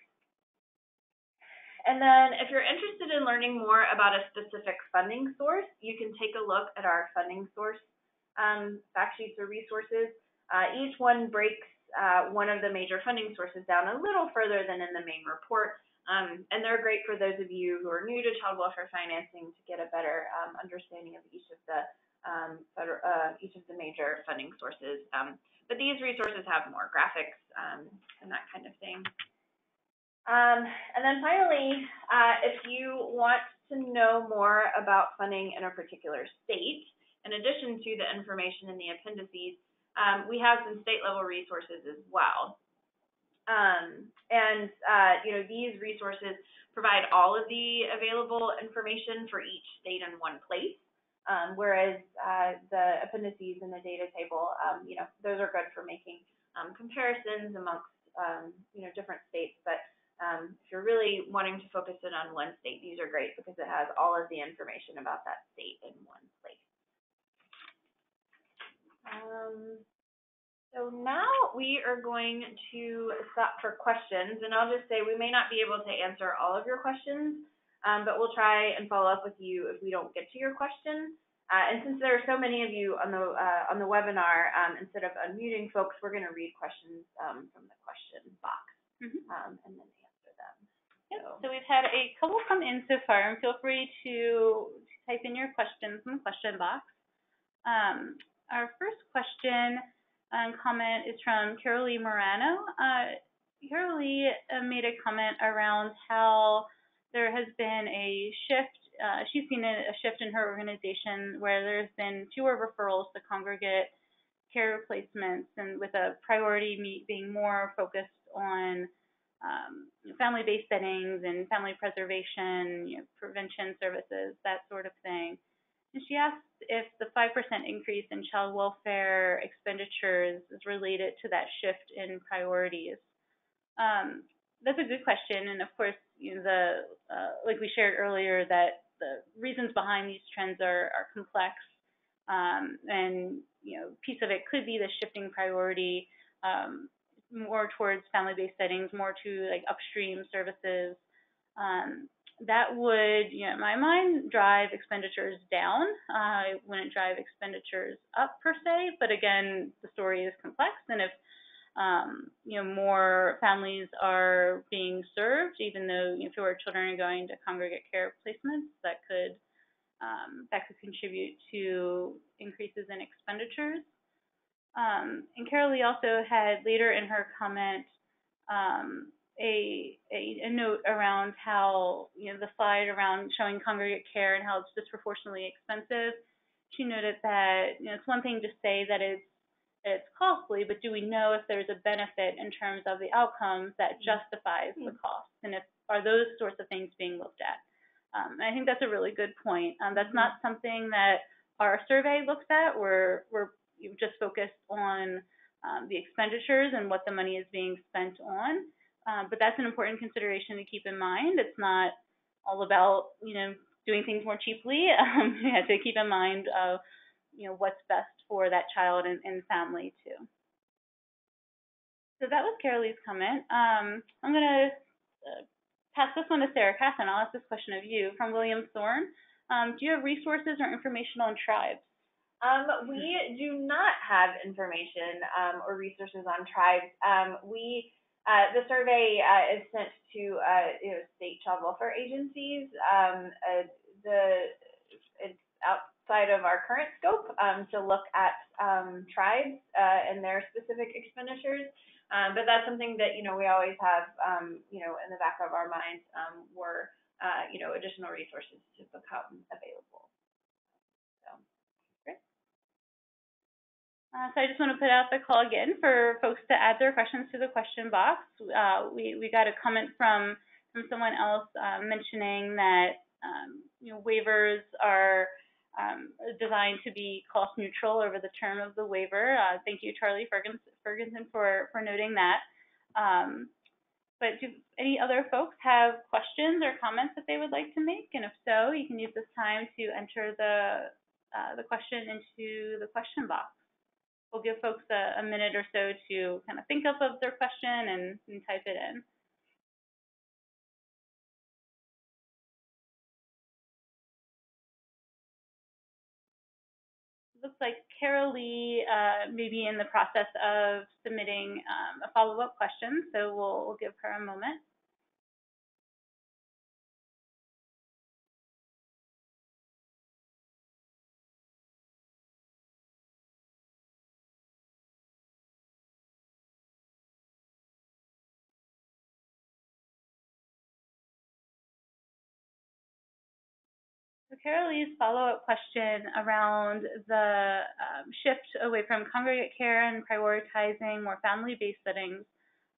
S2: And then if you're interested in learning more about a specific funding source, you can take a look at our funding source um, fact sheets or resources. Uh, each one breaks uh, one of the major funding sources down a little further than in the main report. Um, and they're great for those of you who are new to child welfare financing to get a better um, understanding of each of the um, federal, uh, each of the major funding sources. Um, but these resources have more graphics um, and that kind of thing. Um, and then finally, uh, if you want to know more about funding in a particular state, in addition to the information in the appendices, we have some state level resources as well. Um, and, uh, you know, these resources provide all of the available information for each state in one place. Um, whereas uh, the appendices in the data table, um, you know, those are good for making um, comparisons amongst, um, you know, different states. But um, if you're really wanting to focus in on one state, these are great because it has all of the information about that state in one place. Um, so now we are going to stop for questions, and I'll just say we may not be able to answer all of your questions, um, but we'll try and follow up with you if we don't get to your question. Uh, and since there are so many of you on the uh, on the webinar, um, instead of unmuting folks, we're going to read questions um, from the question box, mm -hmm. and then
S1: Yep. So. so we've had a couple come in so far, and feel free to type in your questions in the question box. Um, our first question and comment is from Carolee Morano. Uh, Carol Lee uh, made a comment around how there has been a shift. Uh, she's seen a, a shift in her organization where there's been fewer referrals to congregate care placements, and with a priority meet being more focused on um, family-based settings and family preservation, you know, prevention services, that sort of thing. And she asked if the 5% increase in child welfare expenditures is related to that shift in priorities. Um, that's a good question, and of course, you know, the uh, like we shared earlier, that the reasons behind these trends are, are complex, um, and you know, piece of it could be the shifting priority um, more towards family-based settings, more to like upstream services. Um, that would, you know, in my mind, drive expenditures down. Uh, it wouldn't drive expenditures up per se, but again, the story is complex, and if um, you know more families are being served, even though you know, fewer children are going to congregate care placements, that could um, that could contribute to increases in expenditures. Um, and Carol Lee also had later in her comment um, a, a, a, note around how, you know, the slide around showing congregate care and how it's disproportionately expensive. She noted that, you know, it's one thing to say that it's, it's costly, but do we know if there's a benefit in terms of the outcomes that mm-hmm. justifies mm -hmm. the cost? And if are those sorts of things being looked at? Um, I think that's a really good point. Um, that's not something that our survey looks at. We're, we're just focused on um, the expenditures and what the money is being spent on. Um, but that's an important consideration to keep in mind. It's not all about, you know, doing things more cheaply. Um, you have to keep in mind, uh, you know, what's best for that child and, and family too. So that was Carol Lee's comment. Um, I'm going to uh, pass this one to Sarah Catherine. I'll ask this question of you from William Thorne. Um, do you have resources or information on tribes?
S2: Um, we do not have information um, or resources on tribes. Um, we uh, the survey uh, is sent to uh, you know, state child welfare agencies. Um, uh, the it's outside of our current scope um, to look at um, tribes uh, and their specific expenditures. Um, but that's something that you know we always have um, you know in the back of our minds um, were uh, you know additional resources to become available.
S1: Uh, so I just want to put out the call again for folks to add their questions to the question box. Uh, we, we got a comment from, from someone else uh, mentioning that um, you know, waivers are um, designed to be cost neutral over the term of the waiver. Uh, thank you, Charlie Ferguson, for, for noting that. Um, but do any other folks have questions or comments that they would like to make? And if so, you can use this time to enter the, uh, the question into the question box we'll give folks a, a minute or so to kind of think up of their question and, and type it in. looks like Carol Lee uh, may be in the process of submitting um, a follow-up question, so we'll, we'll give her a moment. Carol Lee's follow-up question around the um, shift away from congregate care and prioritizing more family-based settings,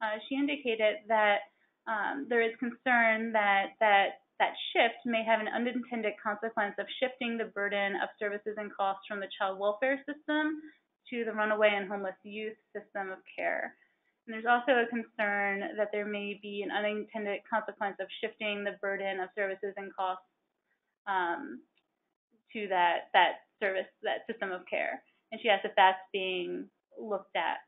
S1: uh, she indicated that um, there is concern that, that that shift may have an unintended consequence of shifting the burden of services and costs from the child welfare system to the runaway and homeless youth system of care. And there's also a concern that there may be an unintended consequence of shifting the burden of services and costs um, to that that service, that system of care. And she asked if that's being looked at.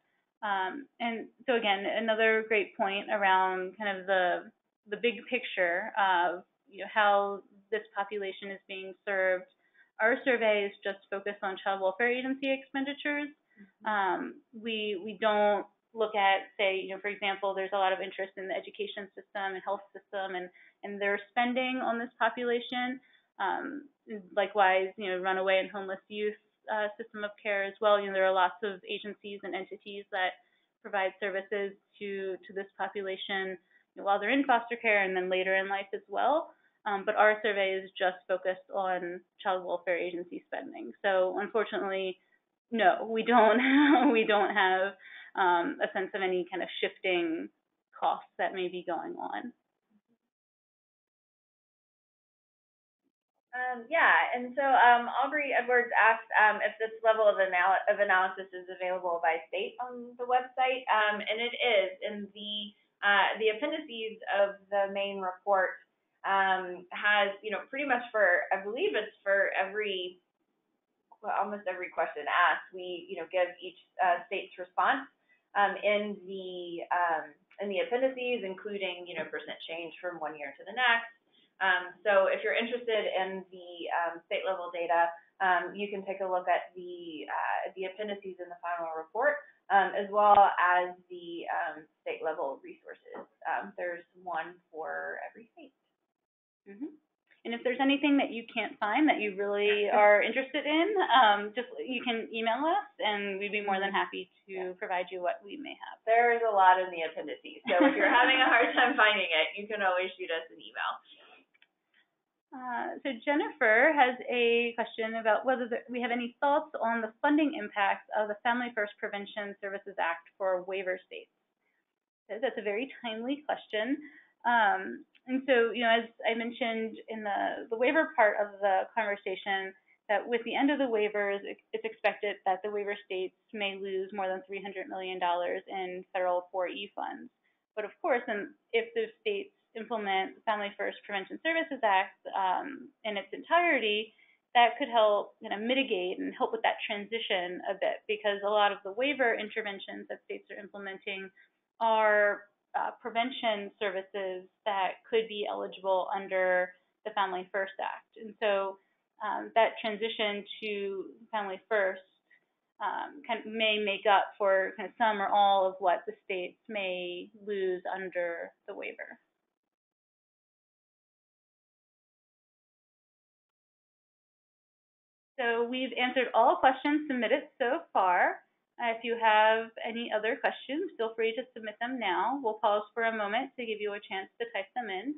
S1: Um, and so again, another great point around kind of the the big picture of you know, how this population is being served. Our survey is just focused on child welfare agency expenditures. Mm-hmm. Um, we we don't look at, say, you know, for example, there's a lot of interest in the education system and health system and and their spending on this population. Um, likewise, you know, runaway and homeless youth uh, system of care as well. You know, there are lots of agencies and entities that provide services to, to this population while they're in foster care and then later in life as well. Um, but our survey is just focused on child welfare agency spending. So unfortunately, no, we don't we don't have um, a sense of any kind of shifting costs that may be going on.
S2: Um, yeah, and so um, Aubrey Edwards asked um, if this level of, anal- of analysis is available by state on the website, um, and it is. In the uh, the appendices of the main report um, has, you know, pretty much for I believe it's for every well, almost every question asked, we you know give each uh, state's response um, in the in the appendices, including you know percent change from one year to the next. Um, so if you're interested in the um, state level data, um, you can take a look at the uh, the appendices in the final report, um, as well as the um, state level resources. Um, there's one for every state.
S1: Mm -hmm. And if there's anything that you can't find that you really are interested in, just you can email us, and we'd be more than
S2: Mm-hmm.
S1: happy to yeah. provide you what we may have.
S2: There's a lot in the appendices, so if you're having a hard time finding it, you can always shoot us an email.
S1: Uh, so Jennifer has a question about whether the, we have any thoughts on the funding impacts of the Family First Prevention Services Act for waiver states. So that's a very timely question. Um, and so, you know, as I mentioned in the, the waiver part of the conversation, that with the end of the waivers, it's expected that the waiver states may lose more than $300 million in federal 4E funds. But of course, and if the states implement the Family First Prevention Services Act um, in its entirety, that could help you know, mitigate and help with that transition a bit because a lot of the waiver interventions that states are implementing are uh, prevention services that could be eligible under the Family First Act. And so um, that transition to Family First um, may make up for kind of some or all of what the states may lose under the waiver. So we've answered all questions submitted so far. Uh, if you have any other questions, feel free to submit them now. We'll pause for a moment to give you a chance to type them in.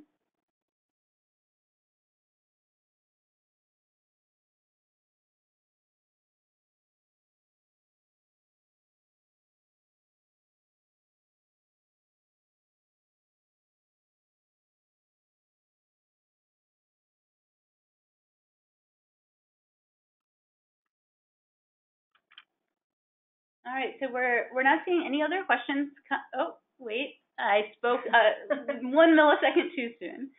S1: All right, so we're we're not seeing any other questions. oh, wait, I spoke uh, one millisecond too soon.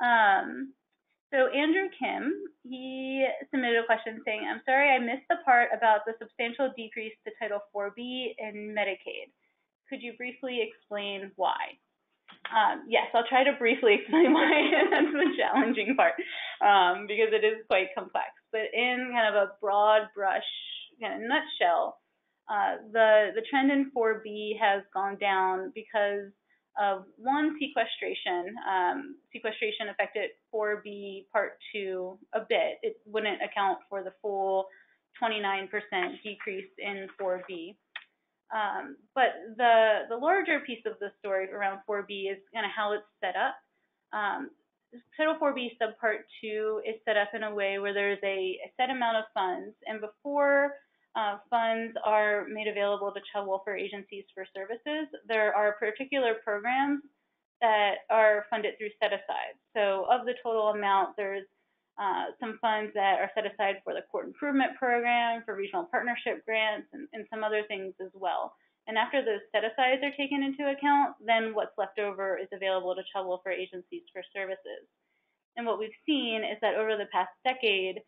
S1: Um, so Andrew Kim, he submitted a question saying, "I'm sorry, I missed the part about the substantial decrease to Title IV-B in Medicaid. Could you briefly explain why?" Um, yes, I'll try to briefly explain why. That's the challenging part um, because it is quite complex. But in kind of a broad brush kind of nutshell, uh, the the trend in 4B has gone down because of one sequestration. Um, sequestration affected 4B Part 2 a bit. It wouldn't account for the full 29% decrease in 4B. Um, but the the larger piece of the story around 4B is kind of how it's set up. Um, Title 4B Subpart 2 is set up in a way where there's a, a set amount of funds, and before uh, funds are made available to child welfare agencies for services. There are particular programs that are funded through set aside. So of the total amount, there's uh, some funds that are set aside for the court improvement program, for regional partnership grants, and, and some other things as well. And after those set asides are taken into account, then what's left over is available to child welfare agencies for services. And what we've seen is that over the past decade,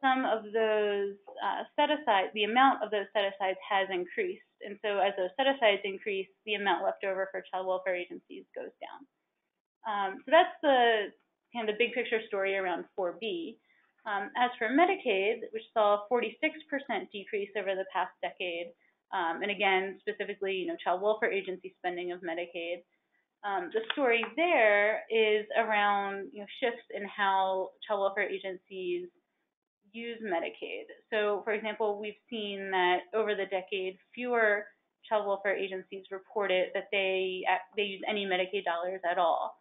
S1: some of those uh, set aside, the amount of those set asides has increased. And so as those set asides increase, the amount left over for child welfare agencies goes down. Um, so that's the kind of the big picture story around 4B. Um, as for Medicaid, which saw a 46% decrease over the past decade, um, and again, specifically, you know, child welfare agency spending of Medicaid, um, the story there is around you know, shifts in how child welfare agencies use Medicaid. So, for example, we've seen that over the decade, fewer child welfare agencies reported that they ac- they use any Medicaid dollars at all.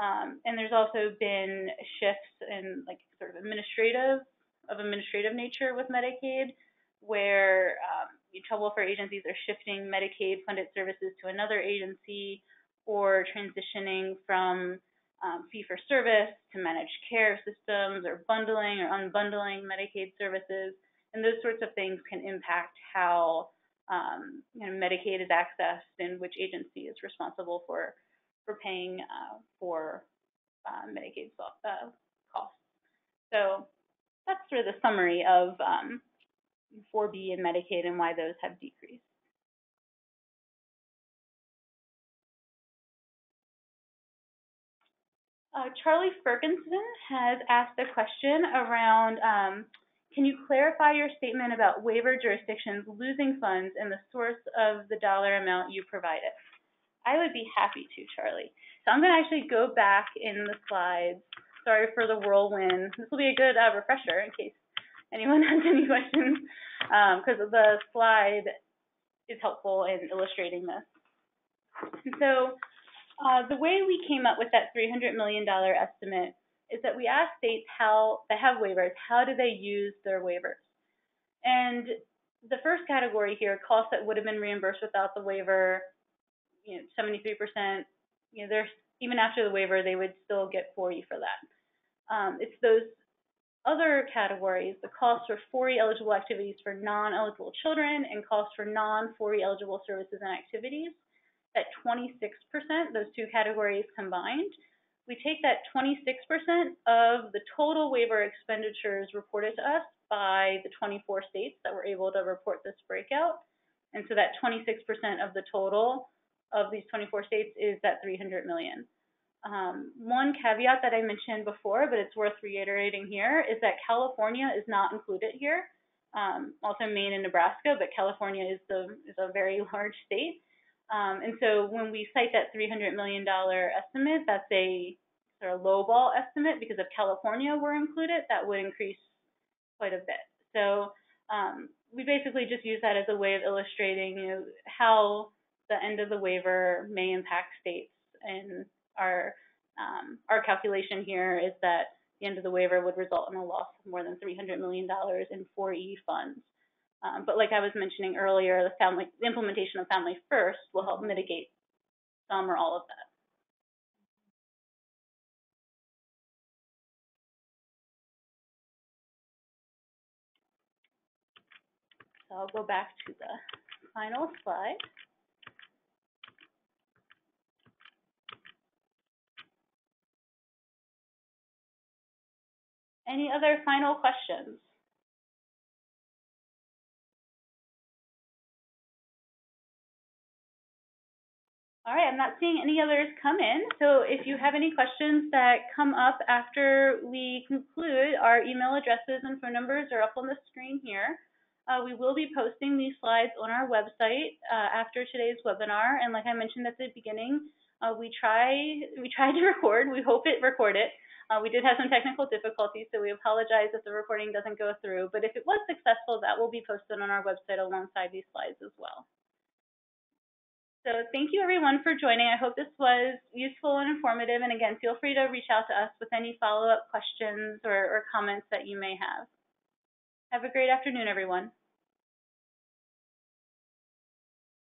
S1: Um, and there's also been shifts in like sort of administrative of administrative nature with Medicaid, where um, child welfare agencies are shifting Medicaid funded services to another agency or transitioning from um, fee for service to managed care systems or bundling or unbundling Medicaid services. And those sorts of things can impact how um, you know, Medicaid is accessed and which agency is responsible for for paying uh, for uh, Medicaid uh, costs. So that's sort of the summary of um, 4B and Medicaid and why those have decreased. Uh, Charlie Ferguson has asked a question around, um, can you clarify your statement about waiver jurisdictions losing funds and the source of the dollar amount you provided? I would be happy to, Charlie. So I'm going to actually go back in the slides. Sorry for the whirlwind. This will be a good uh, refresher in case anyone has any questions, because um, the slide is helpful in illustrating this. And so uh, the way we came up with that $300 million estimate is that we asked states how they have waivers, how do they use their waivers? And the first category here, costs that would have been reimbursed without the waiver, you know, 73%, you know, there's even after the waiver, they would still get 4E for that. Um, it's those other categories, the costs for 4E eligible activities for non-eligible children and costs for non-4E eligible services and activities at 26%, those two categories combined. We take that 26% of the total waiver expenditures reported to us by the 24 states that were able to report this breakout. And so that 26% of the total of these 24 states is that 300 million. Um, one caveat that I mentioned before, but it's worth reiterating here, is that California is not included here. Um, also Maine and Nebraska, but California is the is a very large state. Um, and so when we cite that $300 million estimate, that's a sort of lowball estimate because if California were included, that would increase quite a bit. So um, we basically just use that as a way of illustrating, you know, how the end of the waiver may impact states. And our um, our calculation here is that the end of the waiver would result in a loss of more than $300 million in 4E funds. Um, but like I was mentioning earlier, the family the implementation of Family First will help mitigate some or all of that. So I'll go back to the final slide. Any other final questions? All right, I'm not seeing any others come in. So if you have any questions that come up after we conclude, our email addresses and phone numbers are up on the screen here. Uh, we will be posting these slides on our website uh, after today's webinar. And like I mentioned at the beginning, uh, we try we tried to record. We hope it recorded. Uh, we did have some technical difficulties, so we apologize if the recording doesn't go through. But if it was successful, that will be posted on our website alongside these slides as well. So thank you everyone for joining. I hope this was useful and informative. And again, feel free to reach out to us with any follow-up questions or, or comments that you may have. Have a great afternoon, everyone.